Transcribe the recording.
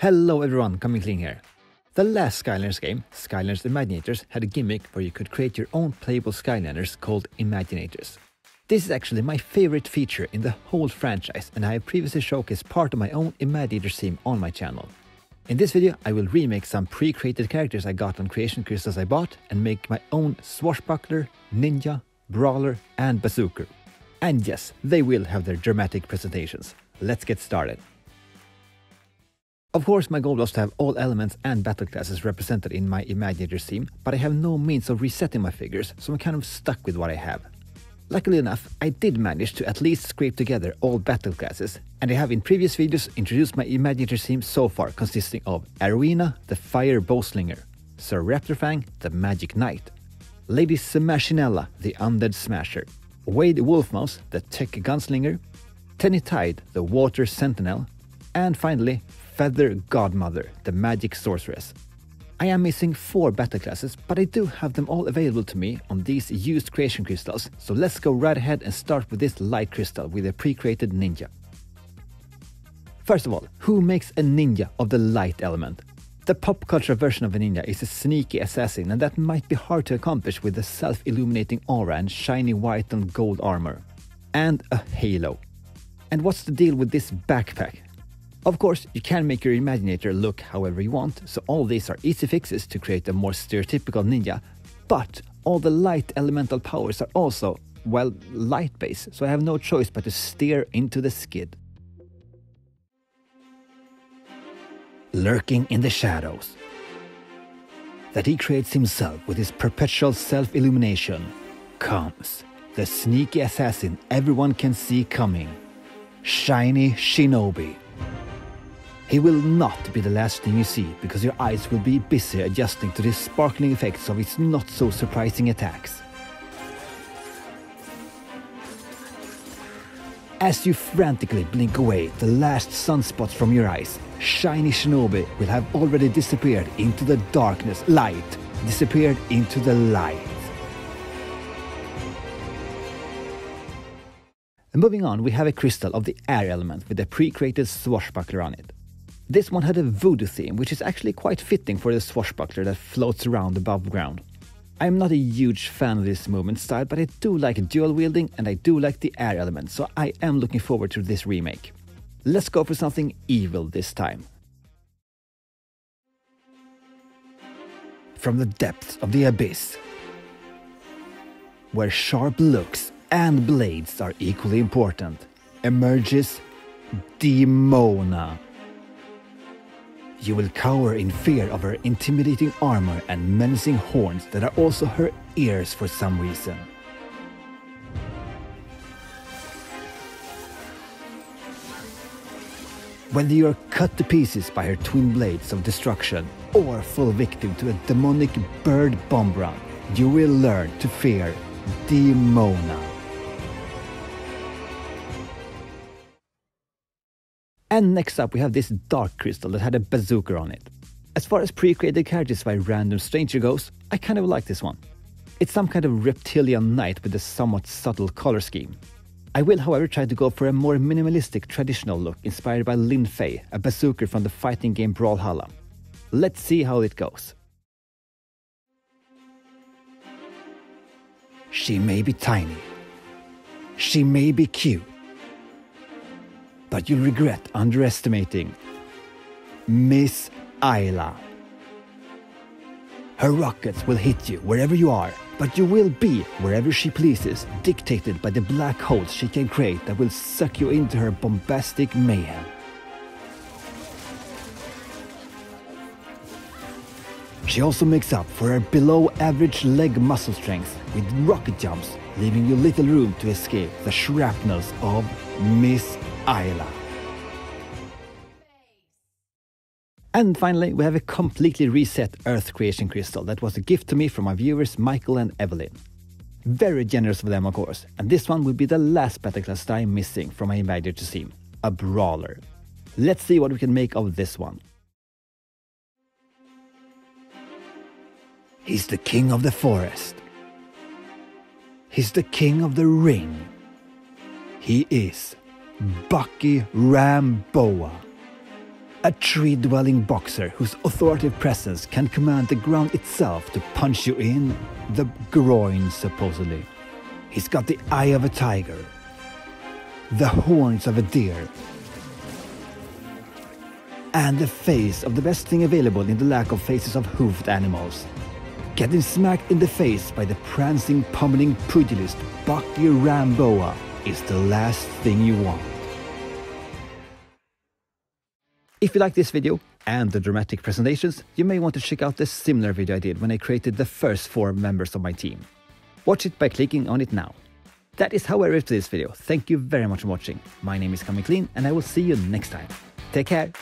Hello everyone, Coming Clean here. The last Skylanders game, Skylanders Imaginators, had a gimmick where you could create your own playable Skylanders called Imaginators. This is actually my favorite feature in the whole franchise and I have previously showcased part of my own Imaginator theme on my channel. In this video I will remake some pre-created characters I got on creation crystals I bought and make my own swashbuckler, ninja, brawler and bazooker. And yes, they will have their dramatic presentations. Let's get started. Of course, my goal was to have all elements and battle classes represented in my Imaginator theme, but I have no means of resetting my figures, so I'm kind of stuck with what I have. Luckily enough, I did manage to at least scrape together all battle classes, and I have in previous videos introduced my Imaginator theme so far consisting of Arowina, the Fire Bowslinger, Sir Raptorfang, the Magic Knight, Lady Smashinella, the Undead Smasher, Wade Wolfmouse, the Tech Gunslinger, Tenny Tide, the Water Sentinel, and finally Feather Godmother, the Magic Sorceress. I am missing four battle classes, but I do have them all available to me on these used creation crystals, so let's go right ahead and start with this light crystal with a pre-created ninja. First of all, who makes a ninja of the light element? The pop culture version of a ninja is a sneaky assassin and that might be hard to accomplish with a self-illuminating aura and shiny white and gold armor. And a halo. And what's the deal with this backpack? Of course, you can make your Imaginator look however you want, so all these are easy fixes to create a more stereotypical ninja, but all the light elemental powers are also, well, light based, so I have no choice but to steer into the skid. Lurking in the shadows. That he creates himself with his perpetual self illumination comes the sneaky assassin everyone can see coming Shiny Shinobi. He will not be the last thing you see because your eyes will be busy adjusting to the sparkling effects of its not so surprising attacks. As you frantically blink away the last sunspots from your eyes, Shiny Shinobi will have already disappeared into the darkness, light, disappeared into the light. And moving on, we have a crystal of the air element with a pre-created swashbuckler on it. This one had a voodoo theme, which is actually quite fitting for the swashbuckler that floats around above ground. I am not a huge fan of this movement style, but I do like dual wielding and I do like the air element, so I am looking forward to this remake. Let's go for something evil this time. From the depths of the abyss, where sharp looks and blades are equally important, emerges Demona. You will cower in fear of her intimidating armor and menacing horns that are also her ears for some reason. Whether you are cut to pieces by her twin blades of destruction or fall victim to a demonic bird bomb run, you will learn to fear Demona. Next up we have this dark crystal that had a bazooker on it. As far as pre-created characters by random stranger goes, I kind of like this one. It's some kind of reptilian knight with a somewhat subtle color scheme. I will however try to go for a more minimalistic traditional look inspired by Lin Fei, a bazooker from the fighting game Brawlhalla. Let's see how it goes. She may be tiny. She may be cute but you'll regret underestimating Miss Ayla. Her rockets will hit you wherever you are, but you will be wherever she pleases, dictated by the black holes she can create that will suck you into her bombastic mayhem. She also makes up for her below average leg muscle strength with rocket jumps, leaving you little room to escape the shrapnels of Miss Ayla. And finally, we have a completely reset Earth Creation Crystal that was a gift to me from my viewers Michael and Evelyn. Very generous of them, of course, and this one will be the last battle class that I'm missing from my Imaginator team, a Brawler. Let's see what we can make of this one. He's the king of the forest. He's the king of the ring. He is Bucky Ramboa. A tree dwelling boxer whose authoritative presence can command the ground itself to punch you in the groin, supposedly. He's got the eye of a tiger, the horns of a deer, and the face of the best thing available in the lack of faces of hoofed animals. Getting smacked in the face by the prancing, pummeling pugilist Bucky Ramboa is the last thing you want. If you like this video and the dramatic presentations, you may want to check out the similar video I did when I created the first four members of my team. Watch it by clicking on it now. That is how I wrote this video. Thank you very much for watching. My name is Coming Clean and I will see you next time. Take care.